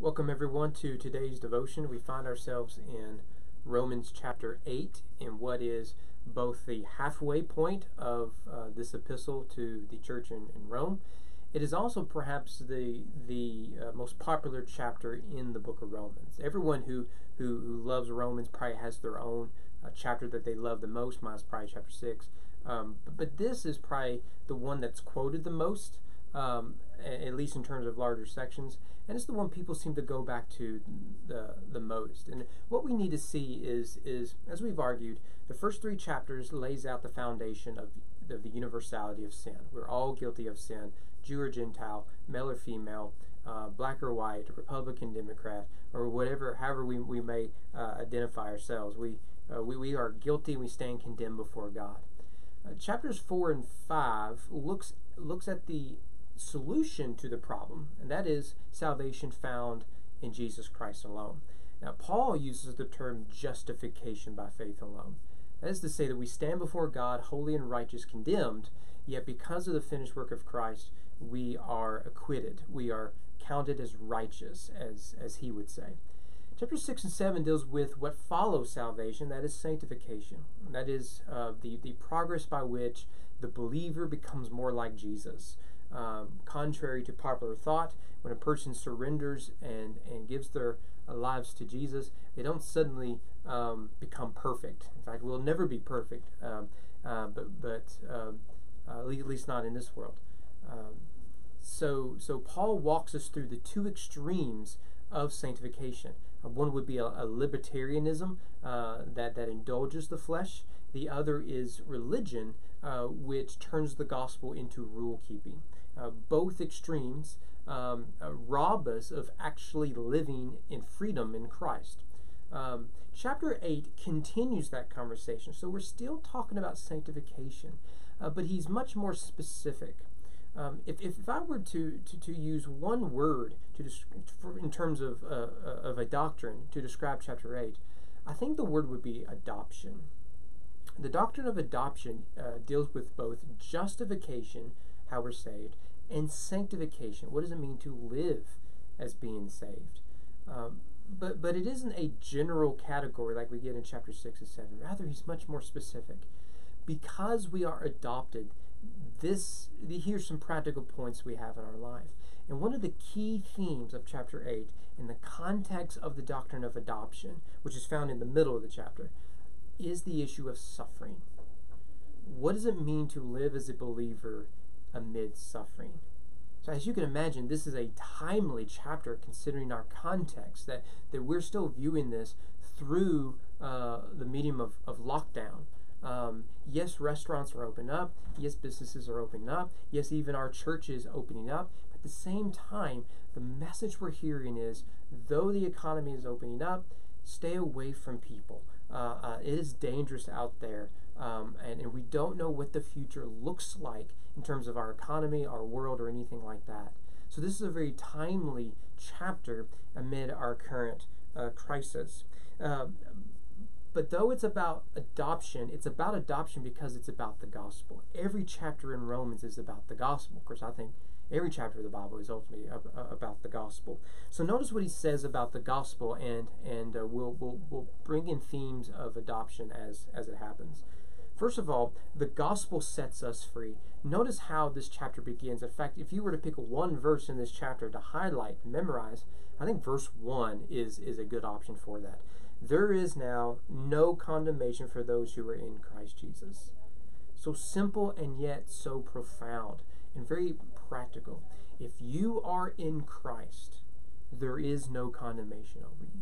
Welcome, everyone, to today's devotion. We find ourselves in Romans chapter 8, in what is both the halfway point of uh, this epistle to the church in, in, Rome. It is also perhaps the the uh, most popular chapter in the book of Romans. Everyone who who, who loves Romans probably has their own uh, chapter that they love the most. Mine's probably chapter six, um, but, but, this is probably the one that's quoted the most um, at least in terms of larger sections, and it's the one people seem to go back to the the most. And what we need to see is is as we've argued, the first three chapters lays out the foundation of of the universality of sin. We're all guilty of sin, Jew or Gentile, male or female, uh, black or white, Republican, Democrat, or whatever, however we, we may uh, identify ourselves. We, uh, we, we are guilty we stand condemned before God. Uh, chapters 4 and 5 looks, looks at the solution to the problem, and that is salvation found in Jesus Christ alone. Now, Paul uses the term justification by faith alone. That is to say that we stand before God holy and righteous, condemned, yet because of the finished work of Christ, we are acquitted. We are counted as righteous, as, as he would say. Chapter 6 and 7 deals with what follows salvation, that is sanctification. That is uh, the, the progress by which the believer becomes more like Jesus. Um, contrary to popular thought, when a person surrenders and, and gives their uh, lives to Jesus, they don't suddenly um, become perfect. In fact, we'll never be perfect, um, uh, but, but um, uh, at least not in this world. Um, so, so Paul walks us through the two extremes of sanctification. Uh, one would be a, a libertarianism uh, that, that indulges the flesh. The other is religion, uh, which turns the gospel into rule keeping. Uh, both extremes um, uh, rob us of actually living in freedom in Christ. Um, chapter 8 continues that conversation. So we're still talking about sanctification, uh, but he's much more specific. Um, if, if, I were to, to, to use one word to for, in terms of, uh, of a doctrine to describe chapter 8, I think the word would be adoption. The doctrine of adoption deals with both justification, how we're saved, and sanctification. What does it mean to live as being saved? Um, but but it isn't a general category like we get in chapter six and seven. Rather, he's much more specific. Because we are adopted, this here's some practical points we have in our life. And one of the key themes of chapter 8 in the context of the doctrine of adoption, which is found in the middle of the chapter, is the issue of suffering. What does it mean to live as a believer amid suffering. So, as you can imagine, this is a timely chapter considering our context, that, that we're still viewing this through uh, the medium of, of lockdown. Um, yes, restaurants are opening up. Yes, businesses are opening up. Yes, even our church is opening up. But at the same time, the message we're hearing is though the economy is opening up, stay away from people. Uh, uh, it is dangerous out there, um, and, and we don't know what the future looks like in terms of our economy, our world, or anything like that. So, this is a very timely chapter amid our current uh, crisis. Um, but though it's about adoption, it's about adoption because it's about the gospel. Every chapter in Romans is about the gospel. Of course, I think every chapter of the Bible is ultimately about the gospel. So notice what he says about the gospel, and and uh, we'll, we'll we'll bring in themes of adoption as as it happens. First of all, the gospel sets us free. Notice how this chapter begins. In fact, if you were to pick one verse in this chapter to highlight, memorize, I think verse 1 is, is a good option for that. There is now no condemnation for those who are in Christ Jesus. So simple and yet so profound and very practical. If you are in Christ, there is no condemnation over you.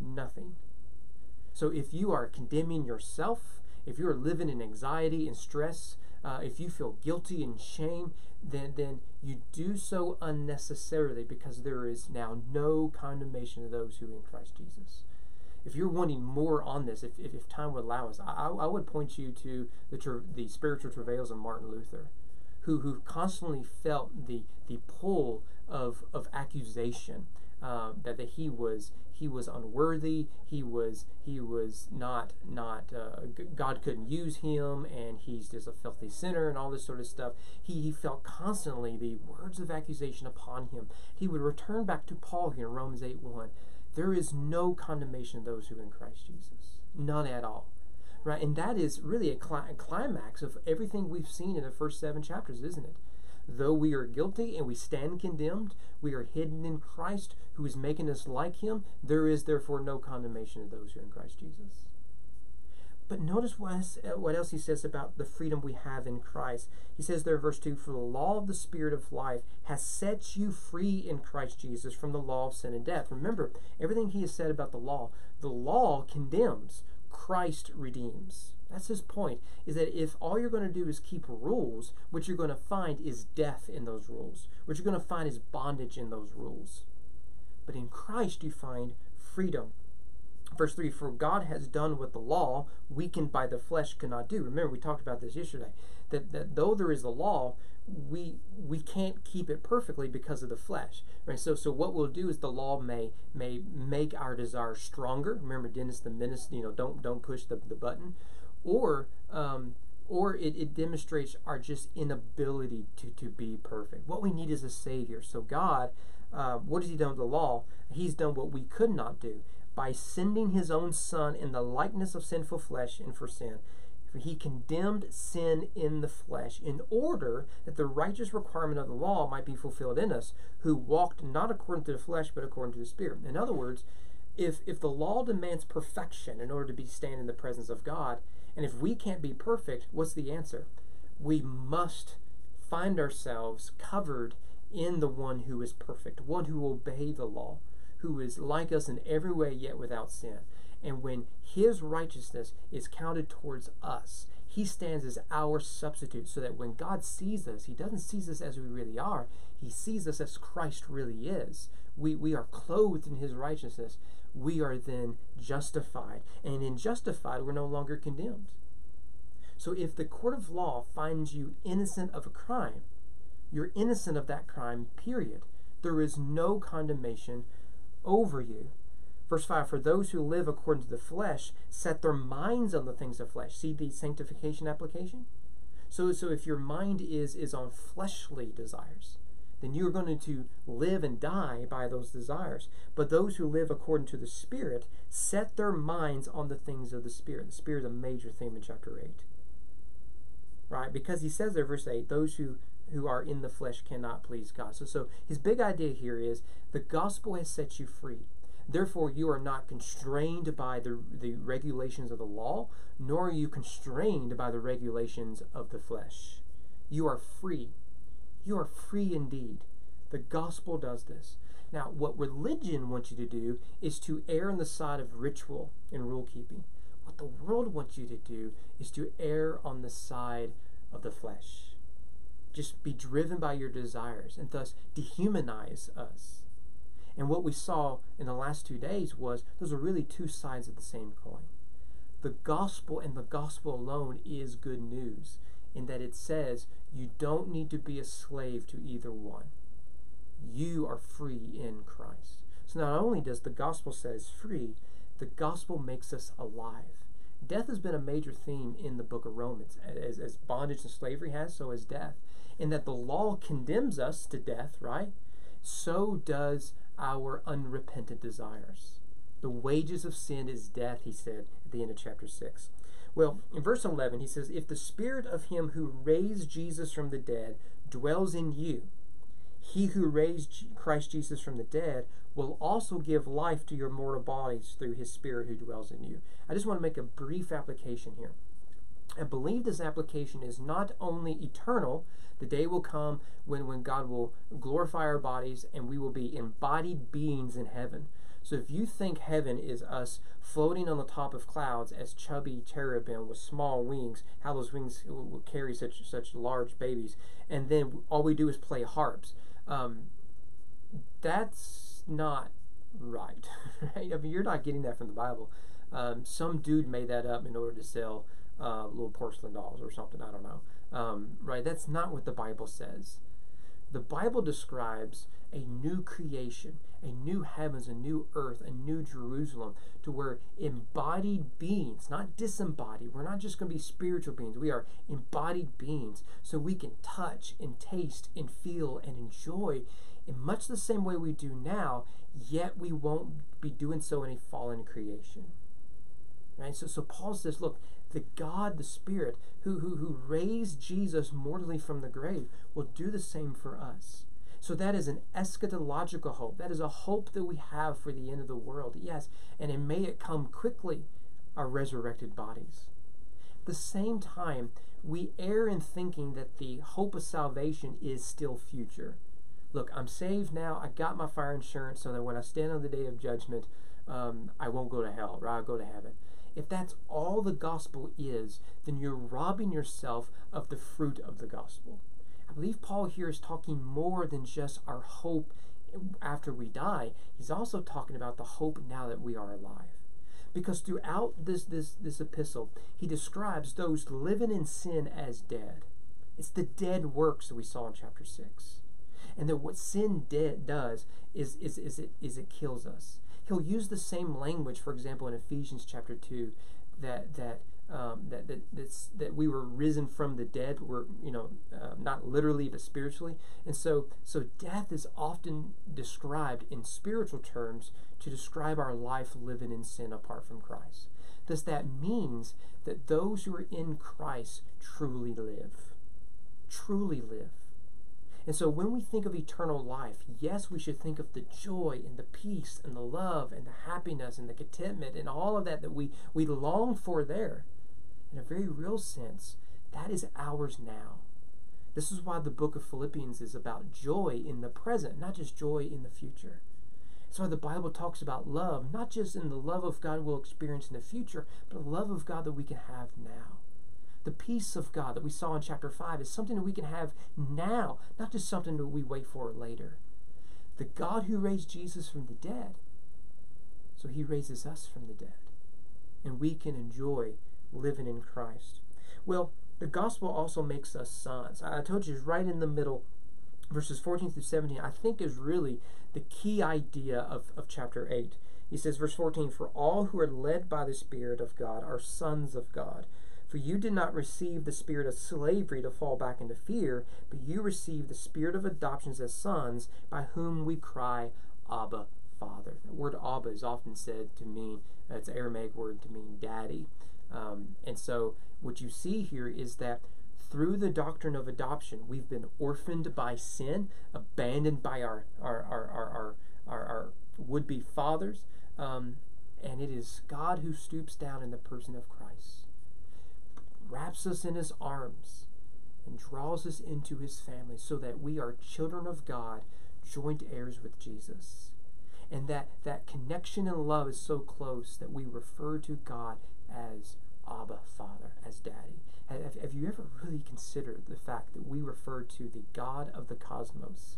Nothing. So if you are condemning yourself, if you're living in anxiety and stress, uh, if you feel guilty and shame, then then you do so unnecessarily because there is now no condemnation of those who are in Christ Jesus. If you're wanting more on this, if, if, if time would allow us, I, I would point you to the, the spiritual travails of Martin Luther who, who constantly felt the, the pull of, of accusation. Um, that, that he was he was unworthy. He was he was not not uh, God couldn't use him and he's just a filthy sinner and all this sort of stuff. He, he felt constantly the words of accusation upon him. He would return back to Paul here in Romans 8 1 there is no condemnation of those who are in Christ Jesus. None at all. Right? And that is really a, cli- a climax of everything we've seen in the first seven chapters isn't it Though we are guilty and we stand condemned, we are hidden in Christ, who is making us like him. There is therefore no condemnation of those who are in Christ Jesus. But notice what else, he says about the freedom we have in Christ. He says there, verse 2 For the law of the Spirit of life has set you free in Christ Jesus from the law of sin and death. Remember, everything he has said about the law, the law condemns, Christ redeems. That's his point, is that if all you're going to do is keep rules, what you're going to find is death in those rules. What you're going to find is bondage in those rules. But in Christ you find freedom. Verse 3 For God has done what the law, weakened by the flesh, cannot do. Remember, we talked about this yesterday. That, that though there is the law, we we can't keep it perfectly because of the flesh. Right? So so what we'll do is the law may may make our desire stronger. Remember Dennis the Menace, you know, don't don't push the, the button or um, or it, it demonstrates our just inability to, to be perfect. What we need is a Savior. So, God, uh, what has He done with the law? He's done what we could not do by sending His own Son in the likeness of sinful flesh and for sin. He condemned sin in the flesh in order that the righteous requirement of the law might be fulfilled in us, who walked not according to the flesh, but according to the Spirit. In other words, if, if the law demands perfection in order to be stand in the presence of God, and if we can't be perfect, what's the answer? We must find ourselves covered in the one who is perfect, one who obey the law, who is like us in every way yet without sin. And when his righteousness is counted towards us, he stands as our substitute so that when God sees us, he doesn't see us as we really are. He sees us as Christ really is. We, we are clothed in his righteousness we are then justified. And in justified, we're no longer condemned. So if the court of law finds you innocent of a crime, you're innocent of that crime, period. There is no condemnation over you. Verse 5 For those who live according to the flesh set their minds on the things of flesh. See the sanctification application? So, so if your mind is, is on fleshly desires, then you are going to live and die by those desires. But those who live according to the Spirit set their minds on the things of the Spirit. The Spirit is a major theme in chapter 8. Right? Because he says there, verse 8, those who, who are in the flesh cannot please God. So, so his big idea here is the gospel has set you free. Therefore, you are not constrained by the, the regulations of the law, nor are you constrained by the regulations of the flesh. You are free you are free indeed. The gospel does this. Now, what religion wants you to do is to err on the side of ritual and rule keeping. What the world wants you to do is to err on the side of the flesh. Just be driven by your desires and thus dehumanize us. And what we saw in the last two days was those are really two sides of the same coin. The gospel and the gospel alone is good news in that it says you don't need to be a slave to either one. You are free in Christ. So not only does the gospel set us free, the gospel makes us alive. Death has been a major theme in the book of Romans. As, as bondage and slavery has, so has death. In that the law condemns us to death, right? So does our unrepentant desires. The wages of sin is death, he said at the end of chapter 6. Well, in verse 11, he says, If the spirit of him who raised Jesus from the dead dwells in you, he who raised Christ Jesus from the dead will also give life to your mortal bodies through his spirit who dwells in you. I just want to make a brief application here. I believe this application is not only eternal, the day will come when, when God will glorify our bodies and we will be embodied beings in heaven. So if you think heaven is us floating on the top of clouds as chubby cherubim with small wings, how those wings carry such such large babies, and then all we do is play harps, um, that's not right. right? I mean, you're not getting that from the Bible. Um, some dude made that up in order to sell uh, little porcelain dolls or something. I don't know. Um, right? That's not what the Bible says. The Bible describes a new creation, a new heavens, a new earth, a new Jerusalem, to where embodied beings, not disembodied, we're not just going to be spiritual beings, we are embodied beings, so we can touch and taste and feel and enjoy in much the same way we do now, yet we won't be doing so in a fallen creation. Right? So, so Paul says, look, the God, the Spirit, who, who, who raised Jesus mortally from the grave, will do the same for us. So that is an eschatological hope. That is a hope that we have for the end of the world. Yes, and it may it come quickly, our resurrected bodies. At the same time, we err in thinking that the hope of salvation is still future. Look, I'm saved now. I got my fire insurance so that when I stand on the day of judgment, um, I won't go to hell, or I'll go to heaven. If that's all the gospel is, then you're robbing yourself of the fruit of the gospel. I believe Paul here is talking more than just our hope after we die. He's also talking about the hope now that we are alive. Because throughout this, this, this epistle, he describes those living in sin as dead. It's the dead works that we saw in chapter 6. And that what sin de- does is, is, is, it, is it kills us. He'll use the same language, for example, in Ephesians chapter 2, that, that um, that that that we were risen from the dead. We're you know uh, not literally but spiritually, and so so death is often described in spiritual terms to describe our life living in sin apart from Christ. Thus, that means that those who are in Christ truly live, truly live. And so when we think of eternal life, yes, we should think of the joy and the peace and the love and the happiness and the contentment and all of that that we, we long for there in a very real sense, that is ours now. This is why the book of Philippians is about joy in the present, not just joy in the future. That's why the Bible talks about love, not just in the love of God we'll experience in the future, but the love of God that we can have now. The peace of God that we saw in chapter 5 is something that we can have now, not just something that we wait for later. The God who raised Jesus from the dead, so he raises us from the dead. And we can enjoy living in Christ. Well, the gospel also makes us sons. I told you it's right in the middle. Verses 14 through 17, I think, is really the key idea of, of chapter 8. He says, verse 14, For all who are led by the Spirit of God are sons of God. For you did not receive the spirit of slavery to fall back into fear, but you received the spirit of adoptions as sons, by whom we cry, Abba, Father. The word Abba is often said to mean, uh, it's an Aramaic word to mean daddy. Um, and so what you see here is that through the doctrine of adoption, we've been orphaned by sin, abandoned by our, our, our, our, our, our would be fathers. Um, and it is God who stoops down in the person of Christ, wraps us in his arms, and draws us into his family so that we are children of God, joint heirs with Jesus. And that, that connection and love is so close that we refer to God as Abba, Father, as Daddy. Have, have you ever really considered the fact that we refer to the God of the cosmos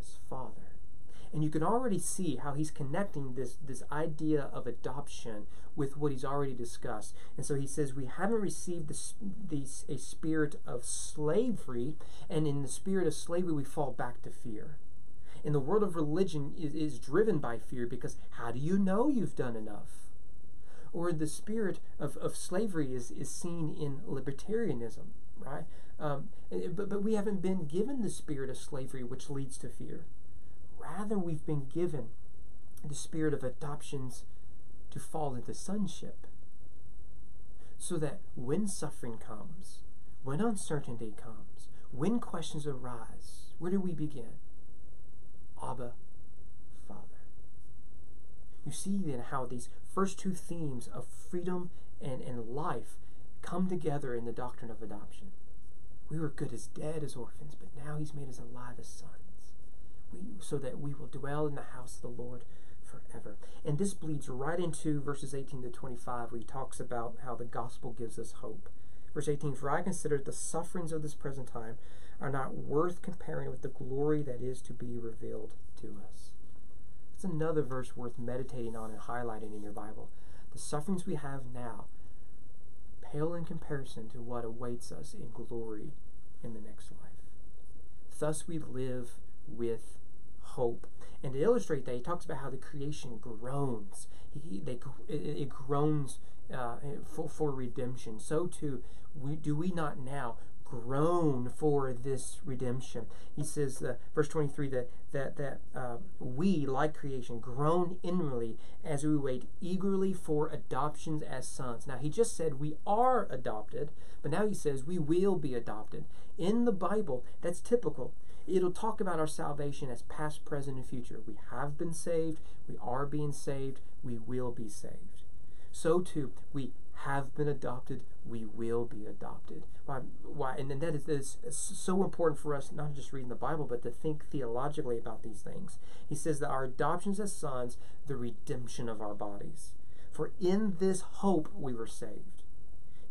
as Father? And you can already see how he's connecting this, this idea of adoption with what he's already discussed. And so he says, We haven't received a spirit of slavery, and in the spirit of slavery, we fall back to fear. And the world of religion is, is driven by fear because how do you know you've done enough? Or the spirit of, of slavery is, is seen in libertarianism, right? Um, but, but we haven't been given the spirit of slavery, which leads to fear. Rather, we've been given the spirit of adoptions to fall into sonship. So that when suffering comes, when uncertainty comes, when questions arise, where do we begin? Abba, you see then how these first two themes of freedom and, and life come together in the doctrine of adoption. We were good as dead as orphans, but now he's made us alive as sons. We, so that we will dwell in the house of the Lord forever. And this bleeds right into verses 18 to 25, where he talks about how the gospel gives us hope. Verse 18 For I consider the sufferings of this present time are not worth comparing with the glory that is to be revealed to us. Another verse worth meditating on and highlighting in your Bible. The sufferings we have now pale in comparison to what awaits us in glory in the next life. Thus we live with hope. And to illustrate that, he talks about how the creation groans. He, they, it, it groans uh, for, for redemption. So too, we, do we not now groan for this redemption. He says, uh, verse 23, that, that, that uh, we, like creation, groan inwardly as we wait eagerly for adoptions as sons. Now, he just said we are adopted, but now he says we will be adopted. In the Bible, that's typical. It'll talk about our salvation as past, present, and future. We have been saved, we are being saved, we will be saved. So too, we have been adopted, we will be adopted. Why? Why? And then that is, so important for us, not just reading the Bible, but to think theologically about these things. He says that our adoptions as sons, the redemption of our bodies. For in this hope we were saved.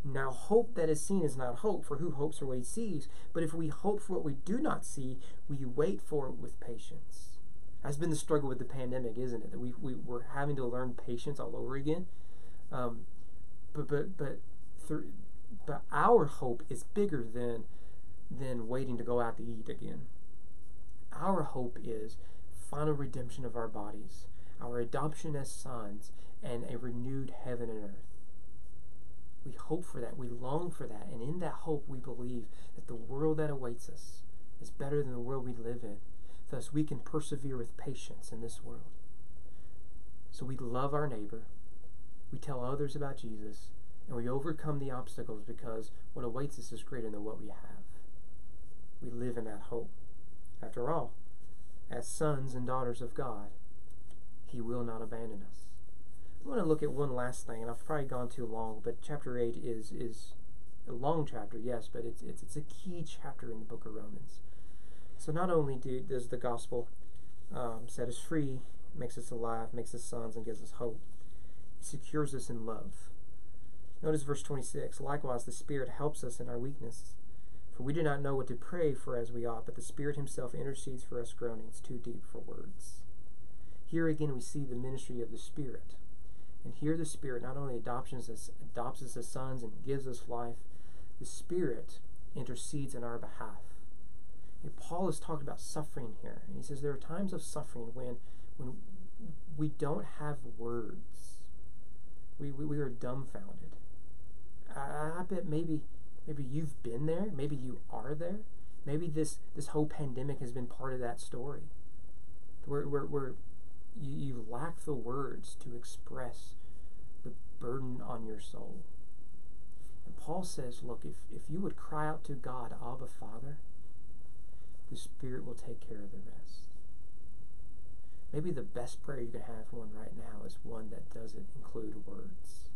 Now, hope that is seen is not hope, for who hopes for what he sees? But if we hope for what we do not see, we wait for it with patience. That's been the struggle with the pandemic, isn't it? That we, we, we're having to learn patience all over again. Um, but but but through, but our hope is bigger than than waiting to go out to eat again. Our hope is final redemption of our bodies, our adoption as sons, and a renewed heaven and earth. We hope for that. We long for that. And in that hope, we believe that the world that awaits us is better than the world we live in. Thus, we can persevere with patience in this world. So we love our neighbor we tell others about Jesus, and we overcome the obstacles because what awaits us is greater than what we have. We live in that hope. After all, as sons and daughters of God, He will not abandon us. I want to look at one last thing, and I've probably gone too long, but chapter 8 is, is a long chapter, yes, but it's, it's, it's a key chapter in the book of Romans. So not only do, does the gospel um, set us free, makes us alive, makes us sons, and gives us hope, secures us in love. Notice verse 26. Likewise, the Spirit helps us in our weakness. For we do not know what to pray for as we ought, but the Spirit Himself intercedes for us groanings too deep for words. Here again we see the ministry of the Spirit. And here the Spirit not only adopts us, adopts us as sons and gives us life, the Spirit intercedes in our behalf. And Paul is talking about suffering here, and he says there are times of suffering when, when we don't have words we, we, we are dumbfounded. I, I bet maybe maybe you've been there. Maybe you are there. Maybe this, this whole pandemic has been part of that story. Where, where, where you, you lack the words to express the burden on your soul. And Paul says, look, if, if you would cry out to God, Abba, Father, the Spirit will take care of the rest. Maybe the best prayer you can have one right now is one that doesn't include words,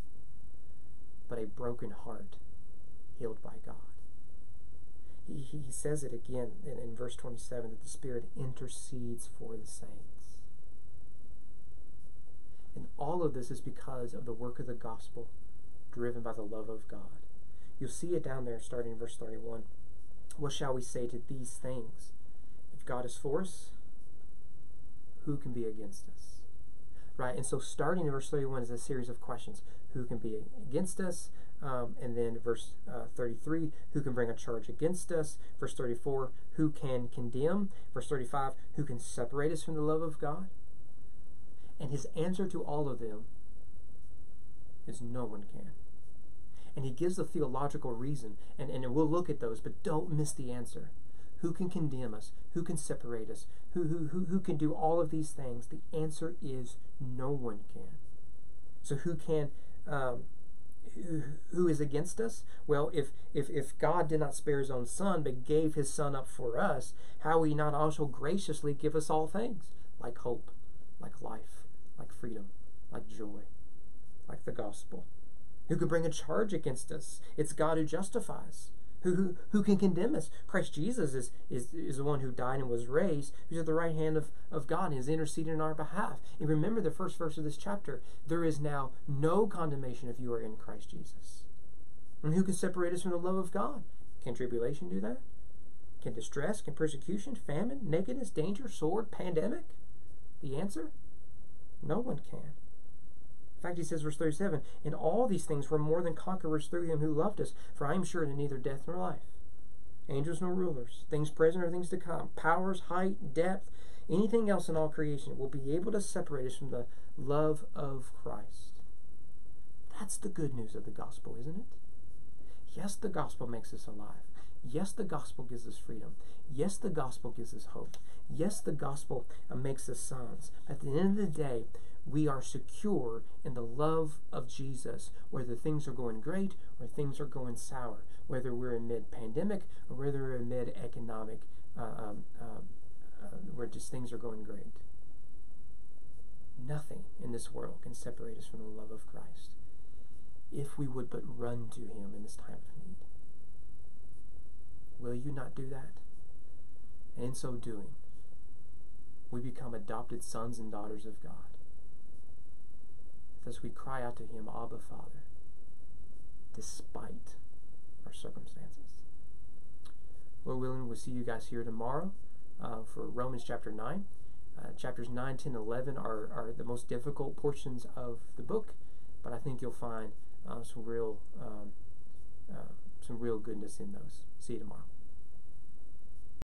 but a broken heart healed by God. He, he says it again in, in verse 27 that the Spirit intercedes for the saints. And all of this is because of the work of the gospel driven by the love of God. You'll see it down there starting in verse 31. What shall we say to these things? If God is for us, who can be against us? Right? And so starting in verse 31 is a series of questions. Who can be against us? Um, and then verse uh, 33, who can bring a charge against us? Verse 34, who can condemn? Verse 35, who can separate us from the love of God? And his answer to all of them is no one can. And he gives a theological reason, and, and we'll look at those, but don't miss the answer. Who can condemn us? Who can separate us? Who, who, who, who can do all of these things? The answer is no one can. So who can, um, who, is against us? Well, if, if, if God did not spare his own son, but gave his son up for us, how will he not also graciously give us all things? Like hope, like life, like freedom, like joy, like the gospel. Who could bring a charge against us? It's God who justifies. Who, who, who can condemn us? Christ Jesus is, is, is the one who died and was raised, who's at the right hand of, of God and is interceding on our behalf. And remember the first verse of this chapter there is now no condemnation if you are in Christ Jesus. And who can separate us from the love of God? Can tribulation do that? Can distress, can persecution, famine, nakedness, danger, sword, pandemic? The answer? No one can. In fact, he says, verse 37, In all these things we're more than conquerors through him who loved us, for I am sure that neither death nor life, angels nor rulers, things present or things to come, powers, height, depth, anything else in all creation will be able to separate us from the love of Christ. That's the good news of the gospel, isn't it? Yes, the gospel makes us alive. Yes, the gospel gives us freedom. Yes, the gospel gives us hope. Yes, the gospel makes us sons. At the end of the day, we are secure in the love of Jesus, whether things are going great or things are going sour, whether we're amid pandemic or whether we're in mid economic, uh, um, uh, uh, where just things are going great. Nothing in this world can separate us from the love of Christ if we would but run to Him in this time of need. Will you not do that? And in so doing, we become adopted sons and daughters of God. As we cry out to Him, Abba, Father, despite our circumstances. Lord willing, we'll see you guys here tomorrow uh, for Romans chapter 9. Uh, chapters 9, 10, 11 are, are the most difficult portions of the book, but I think you'll find uh, some real um, uh, some real goodness in those. See you tomorrow.